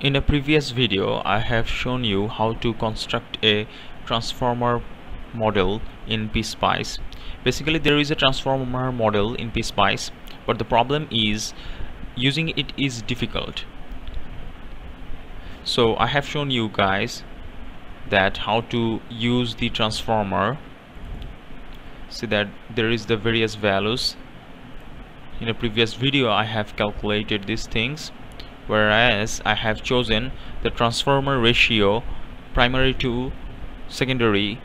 in a previous video I have shown you how to construct a transformer model in PSpice basically there is a transformer model in PSpice but the problem is using it is difficult. So I have shown you guys that how to use the transformer. See that there is the various values. In a previous video I have calculated these things whereas I have chosen the transformer ratio primary to secondary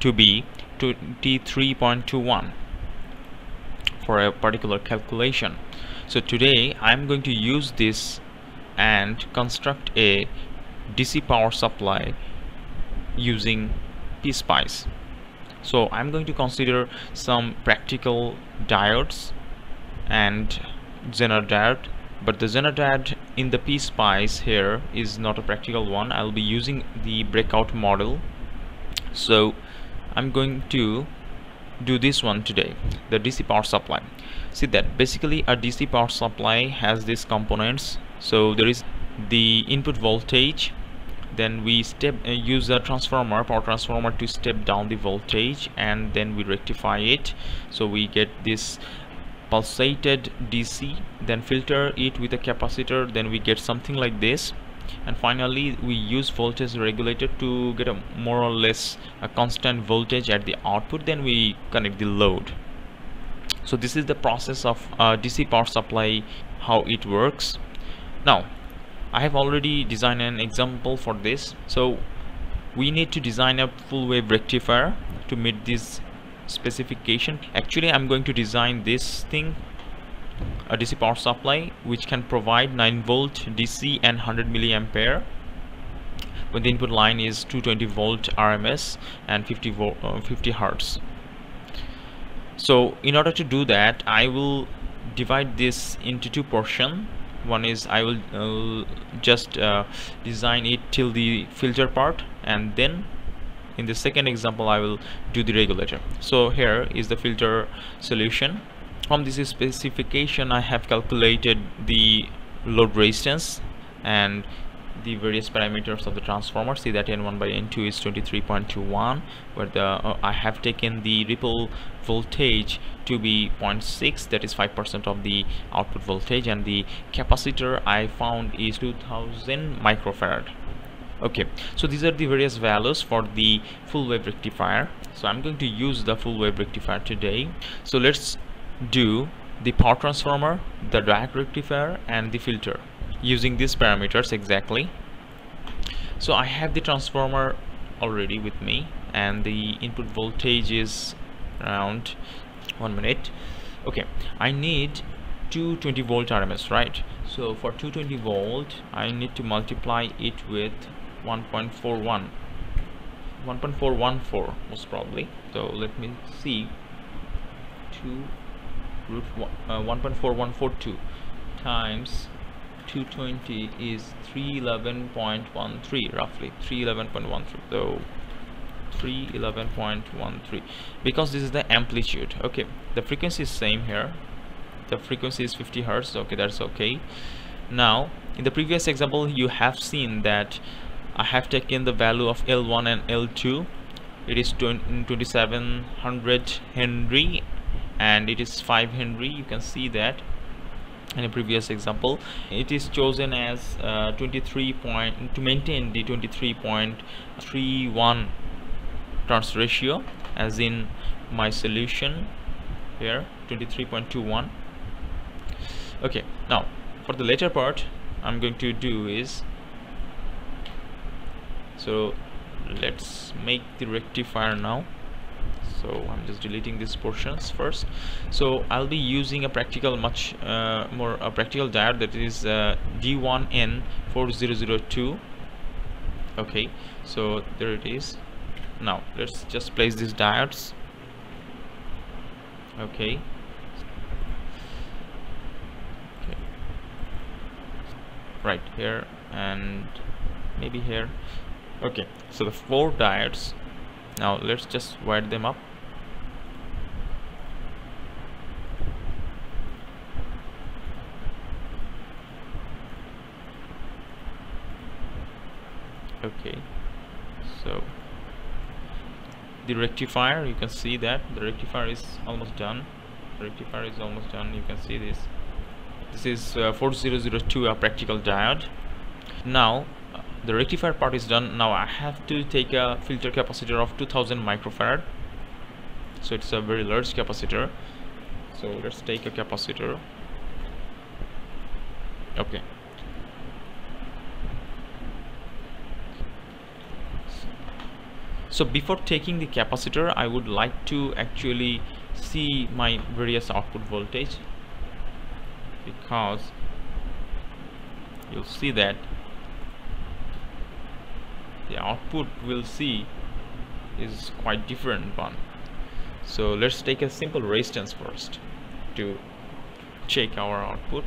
to be 23.21 for a particular calculation. So today I'm going to use this and construct a DC power supply using PSpice so I'm going to consider some practical diodes and Zener diode but the Zener diode in the PSpice here is not a practical one. I'll be using the breakout model. So I'm going to do this one today the DC power supply. See that basically a DC power supply has these components. So there is the input voltage then we step uh, use a transformer power transformer to step down the voltage and then we rectify it. So we get this pulsated DC then filter it with a capacitor then we get something like this. And finally we use voltage regulator to get a more or less a constant voltage at the output then we connect the load. So this is the process of uh, DC power supply how it works. Now I have already designed an example for this. So we need to design a full wave rectifier to meet this specification. Actually I'm going to design this thing a DC power supply which can provide 9 volt DC and 100 milliampere. When the input line is 220 volt RMS and 50 volt, uh, 50 hertz. So in order to do that I will divide this into two portion. One is I will uh, just uh, design it till the filter part and then in the second example I will do the regulator. So here is the filter solution. From this specification I have calculated the load resistance and the various parameters of the transformer. See that n1 by n2 is 23.21 where the uh, I have taken the ripple voltage to be 0.6 that is 5% of the output voltage and the capacitor I found is 2000 microfarad okay so these are the various values for the full wave rectifier. So I'm going to use the full wave rectifier today. So let's do the power transformer the diode rectifier and the filter using these parameters exactly. So I have the transformer already with me and the input voltage is around one minute. Okay I need 220 volt RMS right? So for 220 volt I need to multiply it with 1.41 1.414 most probably. So let me see. 2 root uh, 1.4142 times 220 is 311.13 roughly. 311.13 so 311.13 because this is the amplitude. Okay the frequency is same here. The frequency is 50 hertz. Okay that's okay. Now in the previous example you have seen that I have taken the value of L1 and L2 it is 2700 Henry and it is 5 Henry. You can see that in a previous example. It is chosen as uh, 23 point to maintain the 23.31 turns ratio as in my solution here 23.21 okay now for the later part I'm going to do is so let's make the rectifier now. So I'm just deleting these portions first. So I'll be using a practical much uh, more a practical diode that is uh, D1N4002 okay so there it is. Now let's just place these diodes. Okay. Okay. Right here and maybe here okay so the four diodes. Now let's just wire them up. Okay so the rectifier you can see that. The rectifier is almost done. The rectifier is almost done. You can see this. This is uh, 4002 a practical diode. Now the rectifier part is done. Now I have to take a filter capacitor of 2000 microfarad. So it's a very large capacitor. So let's take a capacitor. Okay. So before taking the capacitor I would like to actually see my various output voltage. Because you'll see that the output we'll see is quite different one. So let's take a simple resistance first to check our output.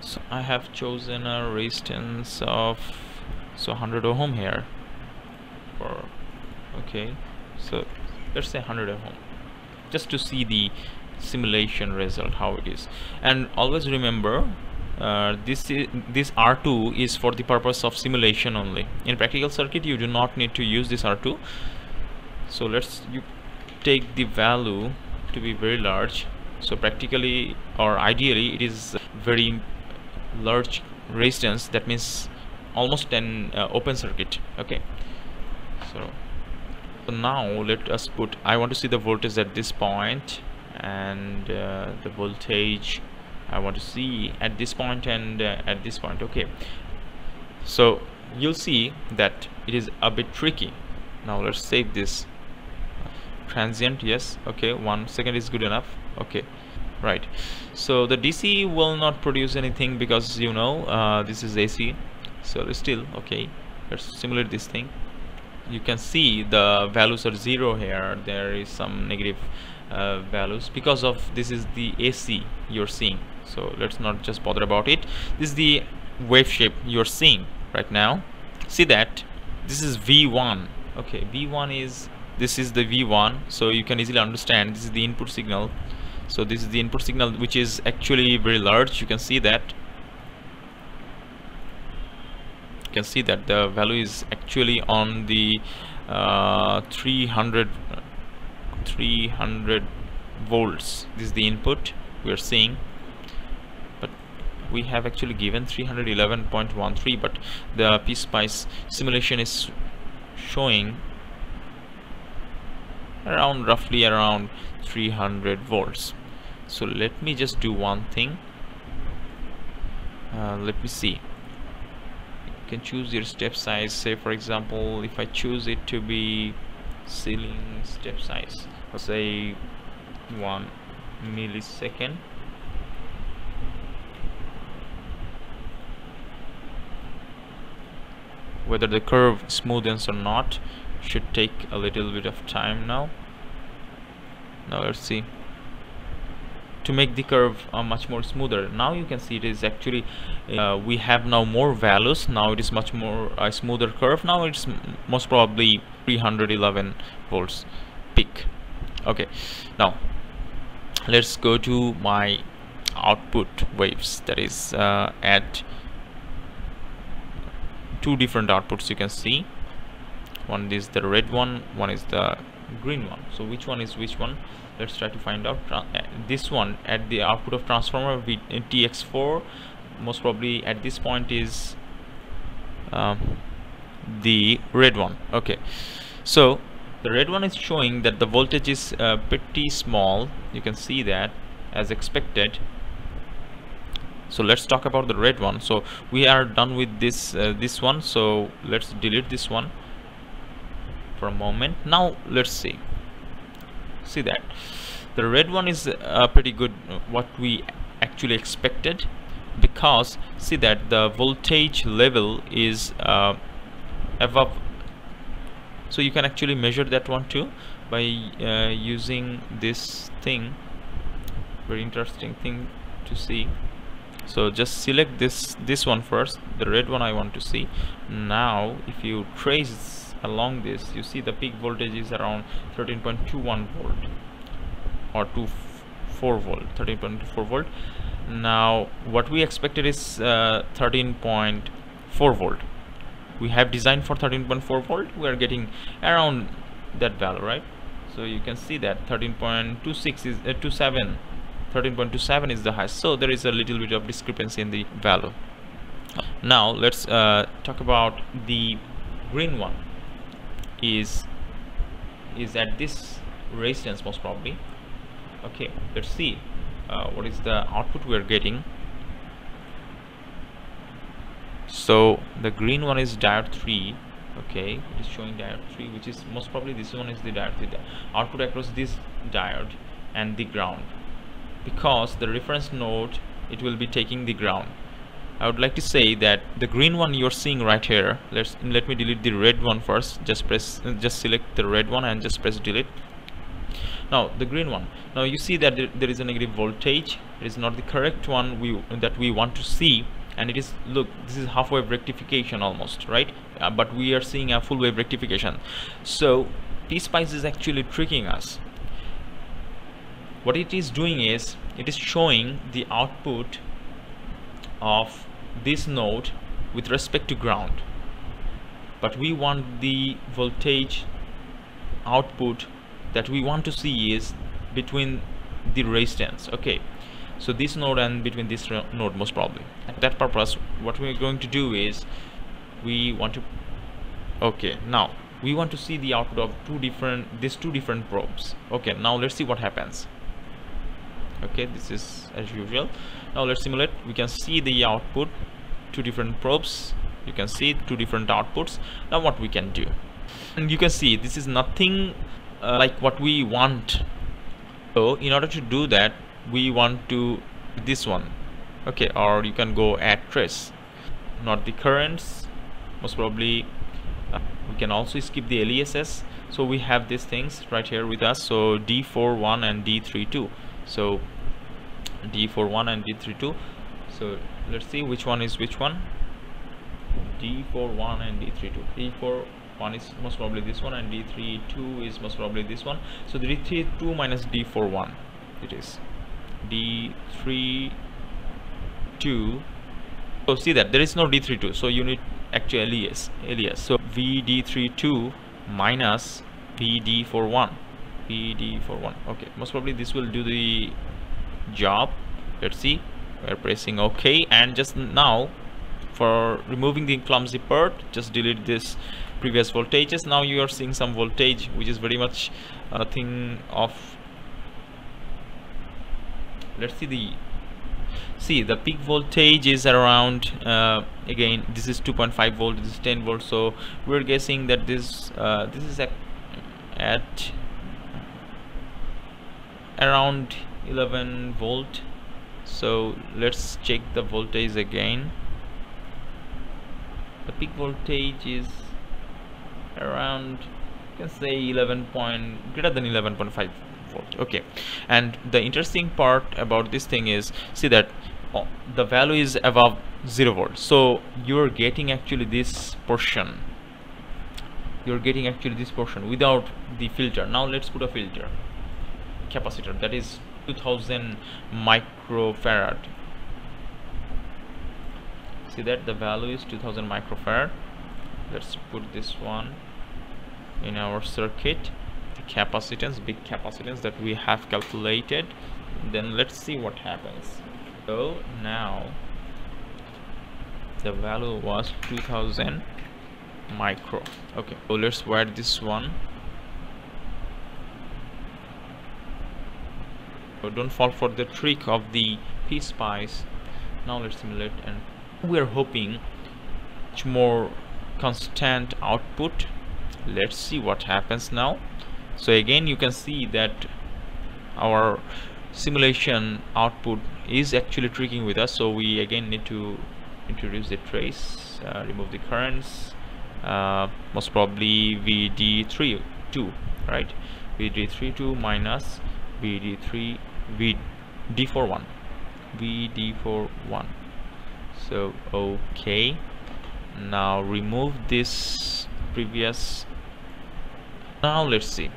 So I have chosen a resistance of so 100 ohm here. For okay so let's say 100 ohm. Just to see the simulation result how it is. And always remember uh, this is, this R2 is for the purpose of simulation only. In practical circuit you do not need to use this R2 so let's you take the value to be very large. So practically or ideally it is very large resistance. That means almost an uh, open circuit. Okay. So now let us put I want to see the voltage at this point and uh, the voltage I want to see at this point and uh, at this point. Okay. So you'll see that it is a bit tricky. Now let's save this transient. Yes. Okay. One second is good enough. Okay. Right. So the DC will not produce anything because you know uh, this is AC so still okay let's simulate this thing. You can see the values are zero here. There is some negative uh, values because of this is the AC you're seeing. So let's not just bother about it. This is the wave shape you're seeing right now. See that? This is V1 okay V1 is this is the V1 so you can easily understand this is the input signal. So this is the input signal which is actually very large. You can see that. You can see that the value is actually on the uh, 300 300 volts. This is the input we are seeing. But we have actually given 311.13 but the PSpice simulation is showing around roughly around 300 volts. So let me just do one thing. Uh, let me see. You can choose your step size. Say for example if I choose it to be ceiling step size. Let's say one millisecond? Whether the curve smoothens or not should take a little bit of time now. Now let's see to make the curve uh, much more smoother. Now you can see it is actually uh, we have now more values. Now it is much more a uh, smoother curve. Now it's most probably 311 volts peak. Okay now let's go to my output waves. That is uh, at two different outputs you can see. One is the red one one is the green one. So which one is which one let's try to find out. Uh, this one at the output of transformer v tx4 most probably at this point is um, the red one. Okay. So the red one is showing that the voltage is uh, pretty small. You can see that as expected. So let's talk about the red one. So we are done with this uh, this one. So let's delete this one for a moment. Now let's see see that. The red one is uh, pretty good what we actually expected because see that the voltage level is uh, above. So you can actually measure that one too by uh, using this thing. Very interesting thing to see. So just select this this one first the red one I want to see. Now if you trace along this you see the peak voltage is around 13.21 volt or 24 volt 13.4 volt. Now what we expected is uh, 13.4 volt. We have designed for 13.4 volt. We are getting around that value right? So you can see that 13.26 is uh, 27 13.27 is the highest. So there is a little bit of discrepancy in the value. Now let's uh, talk about the green one is is at this resistance most probably. Okay let's see uh, what is the output we are getting. So the green one is diode 3 okay it is showing diode 3 which is most probably this one is the diode 3 the output across this diode and the ground. Because the reference node it will be taking the ground I would like to say that the green one you're seeing right here let's let me delete the red one first. Just press just select the red one and just press delete. Now the green one. Now you see that there is a negative voltage. It is not the correct one we that we want to see. And it is look this is half wave rectification almost right? Uh, but we are seeing a full wave rectification. So PSpice is actually tricking us. What it is doing is it is showing the output of this node with respect to ground. But we want the voltage output that we want to see is between the resistance. Okay so this node and between this node most probably. At that purpose what we're going to do is we want to okay now we want to see the output of two different these two different probes. Okay now let's see what happens okay this is as usual. Now let's simulate. We can see the output two different probes. You can see two different outputs. Now what we can do? And you can see this is nothing uh, like what we want. So in order to do that we want to this one. Okay or you can go add trace. Not the currents. Most probably uh, we can also skip the alias so we have these things right here with us. So D41 and D32 so D41 and D32 so let's see which one is which one. D41 and D32 D4 one is most probably this one and d32 is most probably this one. So the d32 minus d41 it is. D32 oh see that. There is no d32 so you need actually alias alias so vd32 minus vd41 vd41 okay most probably this will do the job. Let's see. We're pressing ok. And just now for removing the clumsy part just delete this previous voltages. Now you are seeing some voltage which is very much a thing of let's see the see the peak voltage is around uh, again this is 2.5 volt this is 10 volt. So we're guessing that this uh, this is at, at around 11 volt. So let's check the voltage again. The peak voltage is around you can say 11 point greater than 11.5 volt. Okay. And the interesting part about this thing is see that oh, the value is above 0 volt. So you're getting actually this portion. You're getting actually this portion without the filter. Now let's put a filter capacitor that is 2000 microfarad. See that the value is 2000 microfarad. Let's put this one in our circuit. The capacitance big capacitance that we have calculated. Then let's see what happens. So now the value was 2000 micro. Okay so let's write this one so don't fall for the trick of the PSpice now let's simulate. And we're hoping much more constant output. Let's see what happens now. So again you can see that our simulation output is actually tricking with us. So we again need to introduce the trace uh, remove the currents uh, most probably VD3 2 right? VD32 minus VD3 VD41 VD41 so okay. Now remove this previous. Now let's see.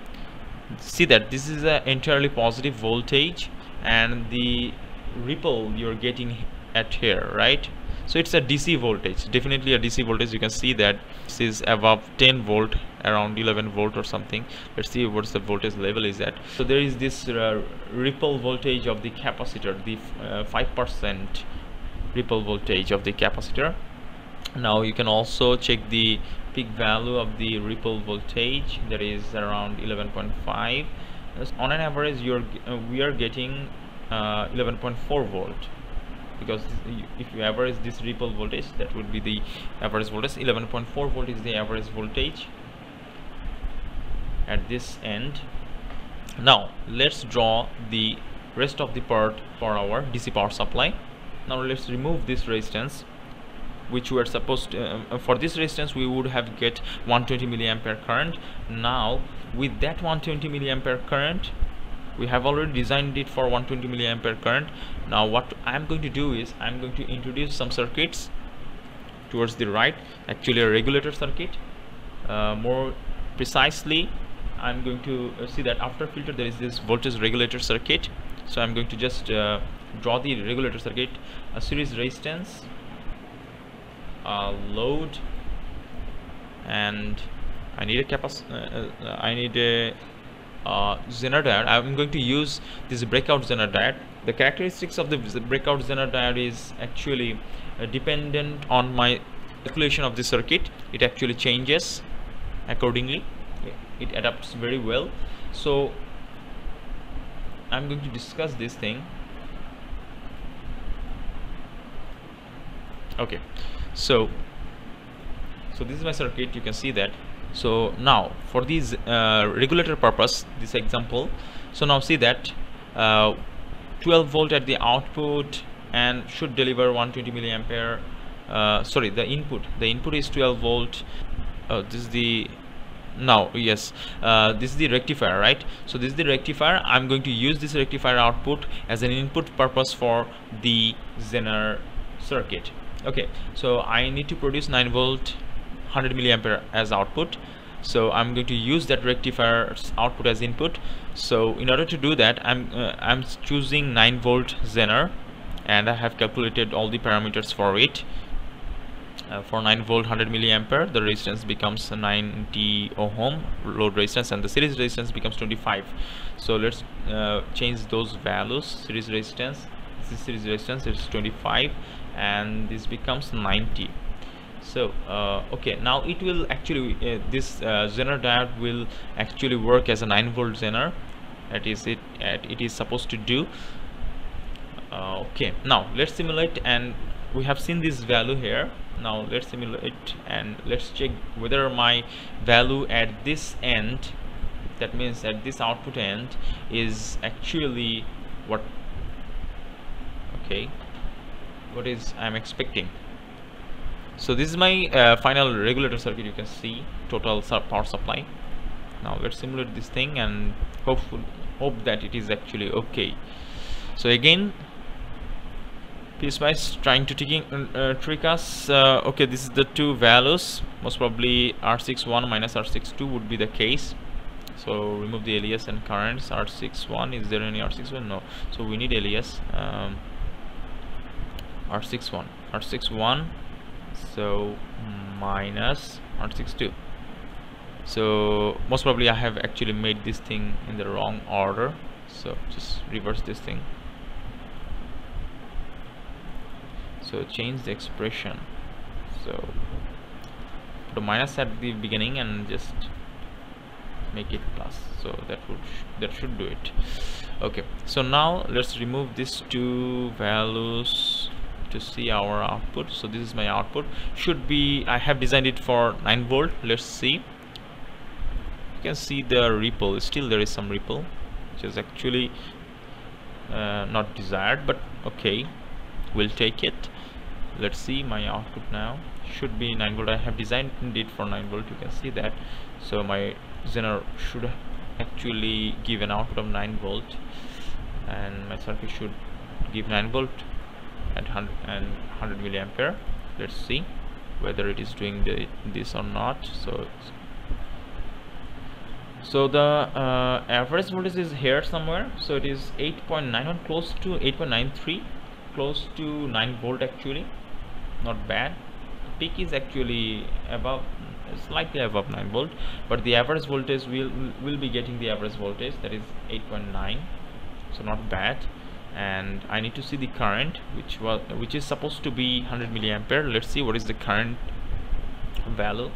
See that this is an entirely positive voltage and the ripple you're getting at here right so it's a DC voltage. Definitely a DC voltage. You can see that this is above 10 volt around 11 volt or something. Let's see what's the voltage level is at. So there is this uh, ripple voltage of the capacitor the 5% uh, ripple voltage of the capacitor. Now you can also check the peak value of the ripple voltage. That is around 11.5 on an average you're uh, we are getting uh, 11.4 volt because if you average this ripple voltage that would be the average voltage. 11.4 volt is the average voltage at this end. Now let's draw the rest of the part for our DC power supply. Now let's remove this resistance which we are supposed to, uh, for this resistance we would have get 120 milliampere current. Now with that 120 milliampere current we have already designed it for 120 milliampere current. Now what I'm going to do is I'm going to introduce some circuits towards the right actually a regulator circuit. Uh, more precisely I'm going to uh, see that after filter there is this voltage regulator circuit. So I'm going to just uh, draw the regulator circuit a series resistance a load and I need a capacitor uh, uh, I need a uh, Zener diode I'm going to use this breakout Zener diode the characteristics of the breakout Zener diode is actually uh, dependent on my calculation of the circuit. It actually changes accordingly. It adapts very well. So I'm going to discuss this thing. Okay. So so this is my circuit. You can see that so now for this uh, regulator purpose this example so now see that uh, 12 volt at the output and should deliver 120 milliampere uh, sorry the input the input is 12 volt uh, this is the now yes uh, this is the rectifier right? So this is the rectifier I'm going to use this rectifier output as an input purpose for the Zener circuit. Okay so I need to produce 9 volt 100 milliampere as output. So I'm going to use that rectifier's output as input. So in order to do that I'm uh, I'm choosing 9 volt Zener and I have calculated all the parameters for it. Uh, for 9 volt 100 milliampere the resistance becomes 90 ohm load resistance and the series resistance becomes 25 so let's uh, change those values. Series resistance this series resistance is 25 and this becomes 90 so uh, okay now it will actually uh, this uh, Zener diode will actually work as a 9 volt Zener. That is it it is supposed to do. Uh, okay now let's simulate and we have seen this value here. Now let's simulate and let's check whether my value at this end that means at this output end is actually what okay what is I'm expecting so this is my uh, final regulator circuit. You can see total power supply. Now let's simulate this thing and hope that it is actually okay. So again PSpice trying to tricking, uh, trick us. Uh, okay this is the two values. Most probably R61 minus R62 would be the case. So remove the alias and currents. R61 is there any R61 no. So we need alias. Um, R61 R61 so 162 so most probably I have actually made this thing in the wrong order. So just reverse this thing. So change the expression. So put a minus at the beginning and just make it plus. So that would sh that should do it. Okay. So now let's remove these two values to see our output. So this is my output. Should be I have designed it for 9 volt. Let's see. You can see the ripple. Still there is some ripple which is actually uh, not desired but okay. We'll take it. Let's see my output now. Should be 9 volt. I have designed it for 9 volt. You can see that. So my Zener should actually give an output of 9 volt and my circuit should give 9 volt at 100 and 100 milliampere. Let's see whether it is doing the, this or not. So so the uh, average voltage is here somewhere. So it is 8.91 close to 8.93 close to 9 volt actually. Not bad. Peak is actually above slightly above 9 volt but the average voltage will will be getting the average voltage. That is 8.9 so not bad and I need to see the current which was which is supposed to be 100 milliampere. Let's see what is the current value.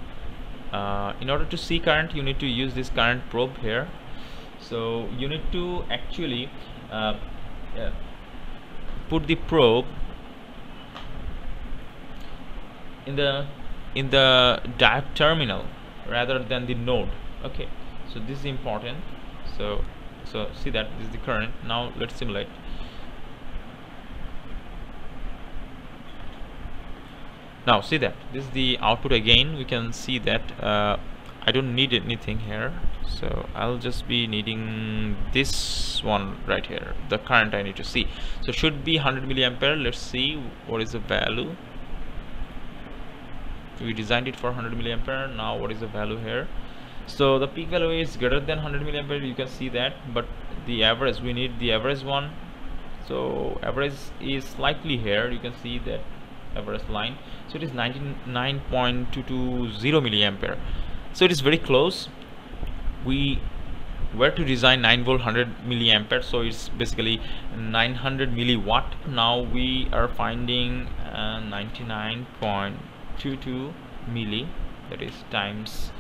Uh, in order to see current you need to use this current probe here. So you need to actually uh, uh, put the probe in the in the diode terminal rather than the node. Okay so this is important. So so see that this is the current. Now let's simulate now see that. This is the output again. We can see that uh, I don't need anything here. So I'll just be needing this one right here the current I need to see. So should be 100 milliampere. Let's see what is the value. We designed it for 100 milliampere. Now what is the value here? So the peak value is greater than 100 milliampere. You can see that. But the average we need the average one. So average is slightly here. You can see that average line. So it is 99.220 milliampere. So it is very close. We were to design 9 volt 100 milliampere so it's basically 900 milliwatt. Now we are finding uh, 99.22 milli that is times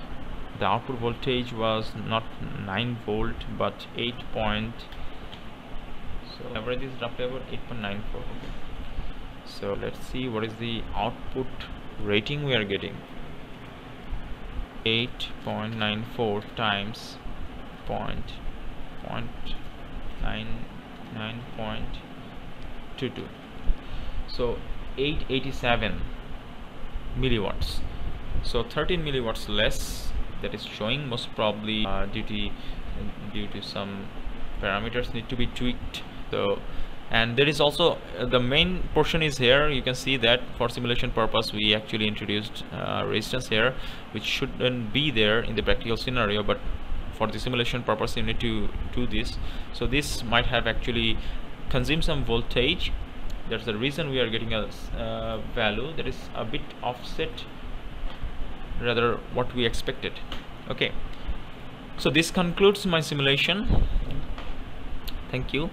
the output voltage was not 9 volt but 8 point so average is roughly about 8.94 so let's see what is the output rating we are getting. 8.94 times point point nine nine point two two. So 887 milliwatts. So 13 milliwatts less that is showing most probably uh, due to due to some parameters need to be tweaked. So and there is also uh, the main portion is here. You can see that for simulation purpose we actually introduced uh, resistance here which shouldn't be there in the practical scenario but for the simulation purpose you need to do this. So this might have actually consumed some voltage. That's the reason we are getting a uh, value that is a bit offset rather what we expected. Okay. So this concludes my simulation. Thank you